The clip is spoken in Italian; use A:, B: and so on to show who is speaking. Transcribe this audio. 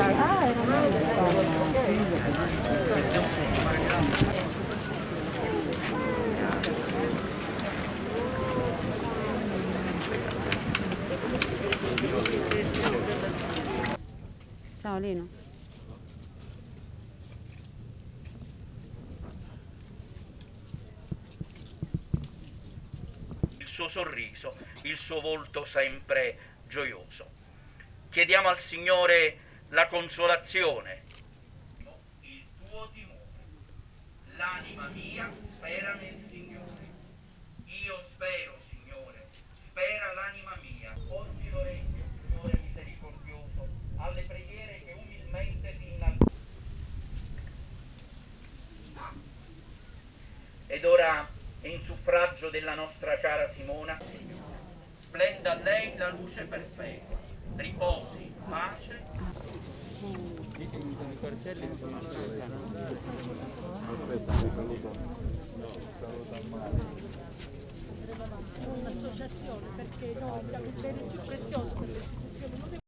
A: Ciao Lino.
B: Il suo sorriso, il suo volto sempre gioioso. Chiediamo al Signore la consolazione, il tuo timore. L'anima mia spera nel Signore. Io spero, Signore, spera l'anima mia. Porgi l'orecchio, Signore misericordioso, alle preghiere che umilmente ti innalzo. Ed ora, in suffragio della nostra cara Simona, splenda a lei la luce perfetta, riposi, pace.
C: Un'associazione perché noi abbiamo il bene più prezioso per le istituzioni,